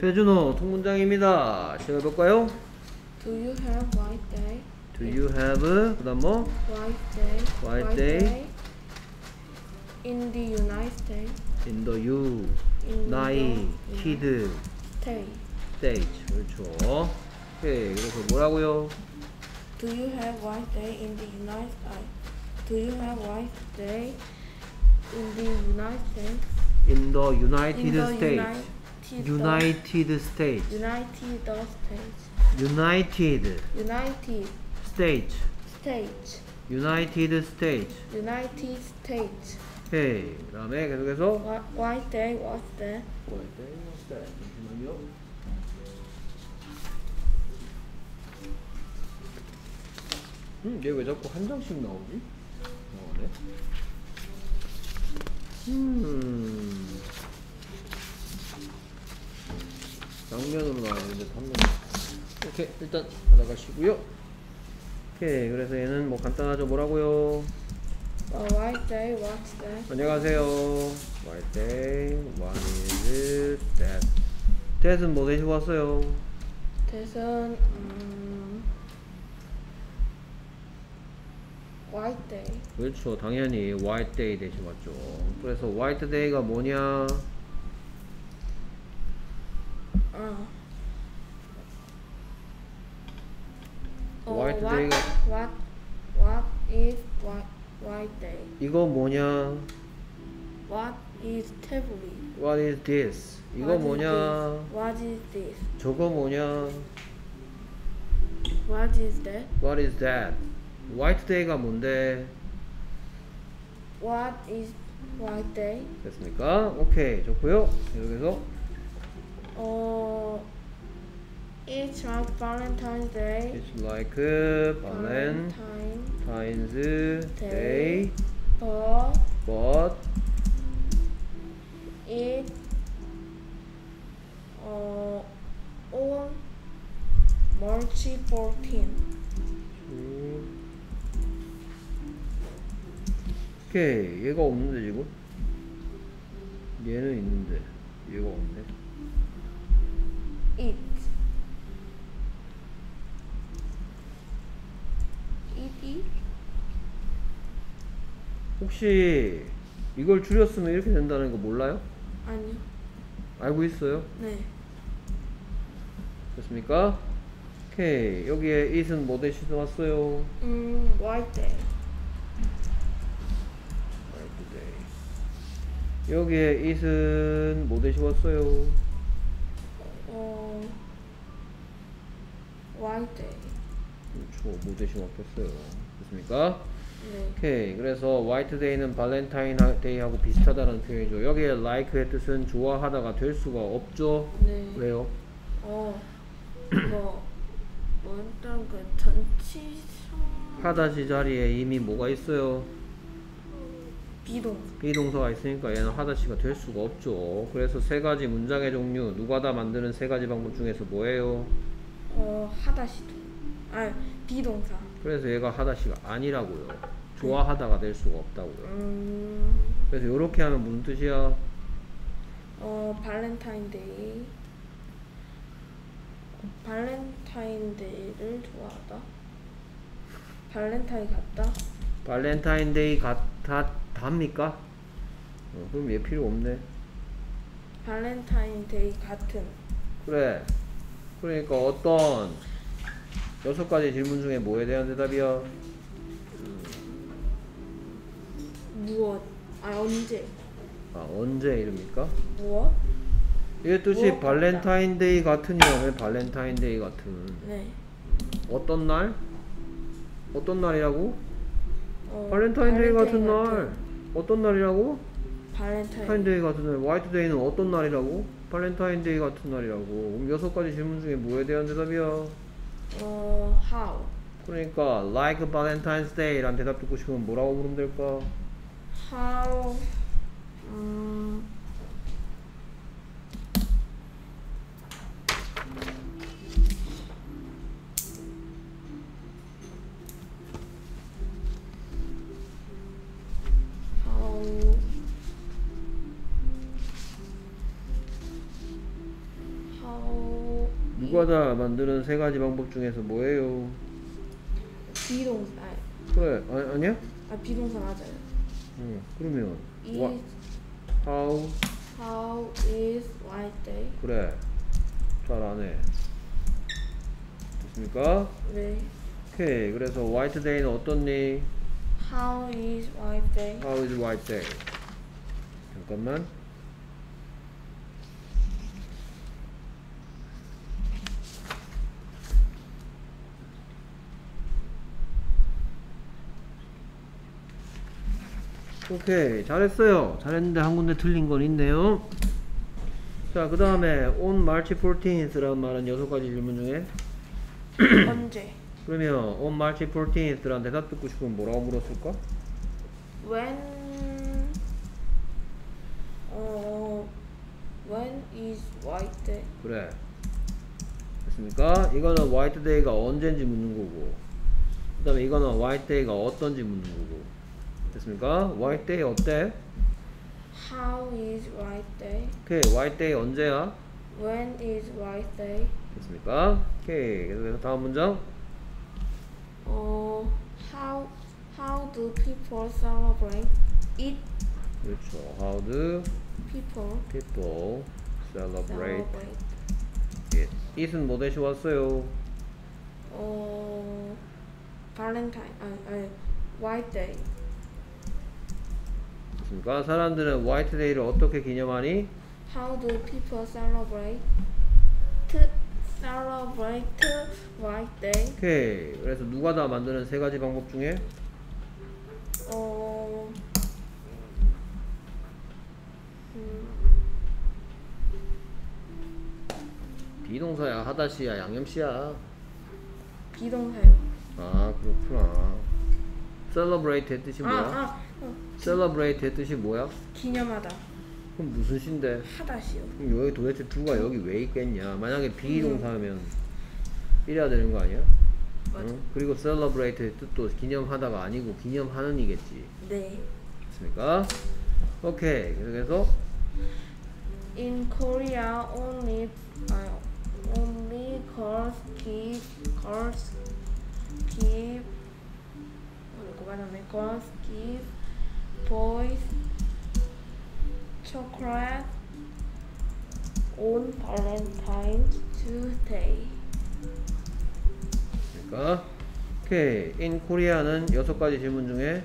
배준호 통문장입니다. 시작해볼까요? Do you have white day? Do you have 그 다음 뭐? White day. White day. In the United States. In the U 키드 States. 그렇죠. 오케이 그래서 뭐라고요? Do you have white day in the United States? Do you have white day in the United States? In the United States. United United States. United States. United United States. States. United States. United States. 오케이 그다음에 계속해서 Whi- White day was the 잠시만요. 음, 얘 왜 자꾸 한 장씩 나오지? 나오네. 음. 양면으로 나와야 되는데 단면. 오케이, 일단 받아가시고요. 오케이, 그래서 얘는 뭐 간단하죠. 뭐라고요? a white day was the 안녕하세요. What day? What is that? that은 뭐 대신 왔어요? 대선 음, white day. 그렇죠. 당연히 white day 대신 왔죠. 그래서 white day가 뭐냐? 어. 어, White what, day가- what what is white white day? 이거 뭐냐? What is tablet? What is this? 이거 What is 뭐냐? this? What is this? 저거 뭐냐? What is that? What is that? white day가 뭔데? What is white day? 됐습니까? 오케이. 좋고요. 여기서 어, it's like Valentine's Day. it's like Valentine's Valentine Day, but but it uh, on March 14. 오케이 얘가 없는데 지금 얘는 있는데 얘가 없네 It. It is 혹시 이걸 줄였으면 이렇게 된다는 거 몰라요? 아니요. 알고 있어요? 네. 됐습니까? 오케이 여기에 it은 뭐 대신 왔어요? 음, white day. Right today. 여기에 it은 뭐 대신 왔어요? 어, white day. 그렇죠 뭐 대신 왔겠어요 됐습니까? 네. 오케이 그래서 화이트 데이는 발렌타인 데이하고 비슷하다는 표현이죠 여기에 like의 뜻은 좋아하다가 될 수가 없죠 네. 왜요? 어, 뭐, 뭐 일단 그 전치사 하다시 자리에 이미 뭐가 있어요? be동. be동사가 있으니까 얘는 하다시가 될 수가 없죠 그래서 세 가지 문장의 종류 누가 다 만드는 세 가지 방법 중에서 뭐예요? 어, 하다시도. 아, be동사. 그래서 얘가 하다시가 아니라고요 좋아하다가 될 수가 없다고요 음, 그래서 이렇게 하면 무슨 뜻이야? 어, 발렌타인데이. 발렌타인데이를 좋아하다. 발렌타인 같다. 발렌타인데이 같 아 답니까? 어, 그럼 얘 필요 없네 발렌타인데이 같은. 그래. 그러니까 어떤 여섯 가지 질문 중에 뭐에 대한 대답이야? 무엇? 아, 언제? 아, 언제 이릅니까? 무엇? 이게 뜻이 무엇 같다. 발렌타인데이 같은이라면 발렌타인데이 같은. 네. 어떤 날? 어떤 날이라고? 어, 발렌타인데이 같은 날. 어떤 날이라고? 발렌타인. 타인 데이 같은 날. 화이트데이는 어떤 날이라고? 발렌타인데이 같은 날이라고. 그럼 여섯 가지 질문 중에 뭐에 대한 대답이야? 어, how? 그러니까 like Valentine's Day라는 대답 듣고 싶으면 뭐라고 물으면 될까? how? 음, 누가다 만드는 세 가지 방법 중에서 뭐예요? 비동사 아, 그래 아, 아니야? 아 비동사 맞아요. 응 그러면 is 와, how how is white day? 그래 잘 안해 됐습니까? 네. 오케이 그래서 white day는 어떻니? How is white day? how is white day? 잠깐만 오케이 잘했어요 잘했는데 한 군데 틀린 건 있네요 자 그 다음에 on March 14th 라는 말은 여섯 가지 질문 중에 언제? 그러면 on March 14th 라는 대답 듣고 싶으면 뭐라고 물었을까? When 어 When is white day? 그래 됐습니까? 이거는 white day가 언제인지 묻는 거고 그 다음에 이거는 white day가 어떤지 묻는 거고 됐습니까? white day 어때? How is white day? 오케이 white day 언제야? When is white day? 됐습니까? 오케이 계속해서 다음 문장 어 How How do people celebrate it? 그렇죠 how do People people celebrate it it은 뭐 대신 왔어요? 어 발렌타인 아니 아니 white day 됐습니까? 사람들은 day를 어떻게 기념하니? How do people celebrate celebrate white day? 오케이 그래서 누가 다 만드는 세 가지 방법 중에 어 음, 비동사야 하다시야 양념시야 비동사요. 아 그렇구나 celebrate의 뜻이 아, 뭐야? 아, 어, celebrate의 뜻이 뭐야? 기념하다. 그럼 무슨 시인데? 하다시요. 그럼 여기 도대체 두가 여기 왜 있겠냐 만약에 비동사면 이래야 되는 거 아니야? 맞아. 응? 그리고 celebrate의 뜻도 기념하다가 아니고 기념하는 이겠지 네. 됐습니까? 오케이 그래서 In Korea, only 아, only girls give girls give 어, 맞았네. Girls give boys chocolate on Valentine's. 그러니까 오케이 in Korea는 여섯 가지 질문 중에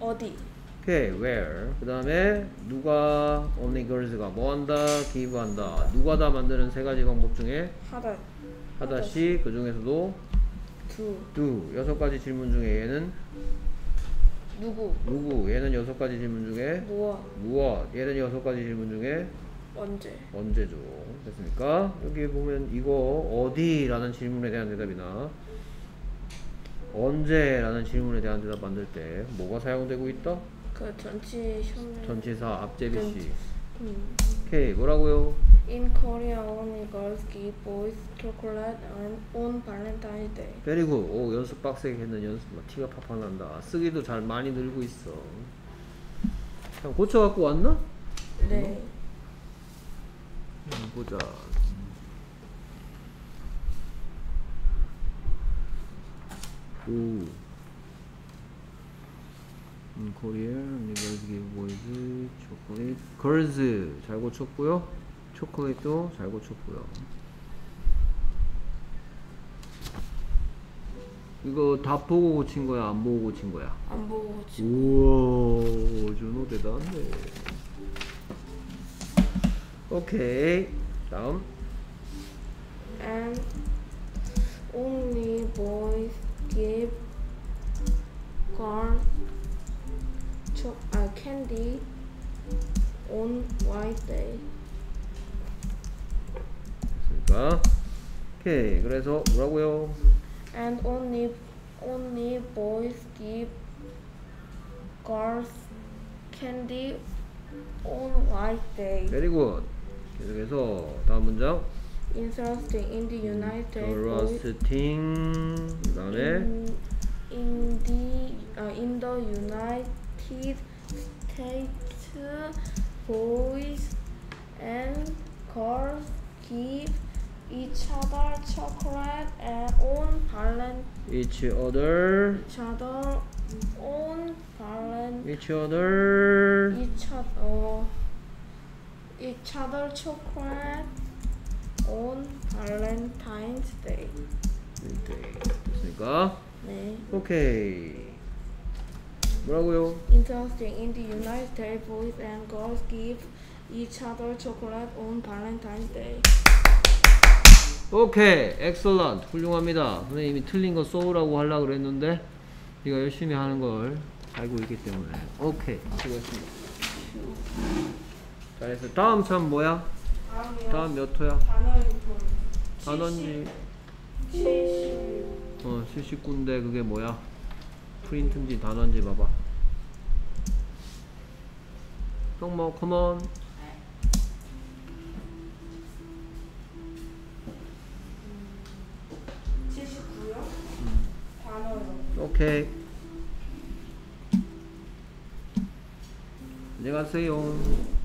어디? 오케이 where 그 다음에 누가 only girls가 뭐 한다 give 한다 누가 다 만드는 세 가지 방법 중에 하다 하다시 그 중에서도 두 do 여섯 가지 질문 중에 얘는 누구? 누구? 얘는 여섯 가지 질문 중에 무엇? 무엇? 얘는 여섯 가지 질문 중에 언제? 언제죠? 됐습니까? 여기 보면 이거 어디라는 질문에 대한 대답이나 언제라는 질문에 대한 대답 만들 때 뭐가 사용되고 있다? 그 전치 현 전치사 앞제비시 음. 오케이 뭐라고요? In Korea, only girls give boys chocolate on, Valentine's Day. 베리고 오 연습 빡세게 했는 연습 막 티가 팍팍 난다. 쓰기도 잘 많이 늘고 있어. 그냥 고쳐 갖고 왔나? 네. 음, 보자. 오 음, 코리아 girls give boys chocolate girls 잘 고쳤고요 초콜릿도 잘 고쳤고요 이거 다 보고 고친 거야 안 보고 고친 거야 안 보고 고치. 우와 준호 대단해 오케이 다음 And only boys give girls uh, candy on white day. 됐습니까? 오케이 그래서 뭐라고요? And only only boys give girls candy on white day. Very good 계속해서 다음 문장 Interesting. In the United States, Interesting 그 다음에 in, in the uh, in the United States, boys and girls give each other chocolate and on Valentine each other each other on Valentine each other each other each other chocolate on Valentine's Day. 네, 됐습니까? 네. 오케이 뭐라고요? Interesting. In the United States, boys and girls give each other chocolate on Valentine's Day. 오케이 excellent 훌륭합니다 선생님이 틀린 거 쓰라고 하려고 그랬는데 네가 열심히 하는 걸 알고 있기 때문에 오케이 수고했습니다 잘했어 다음 참 뭐야? 다음 몇 호야? 단원지 70. 어 79인데 그게 뭐야? 프린트인지 단원지 봐봐. 형뭐 come on 79요? 단어요. 오케이. 안녕하세요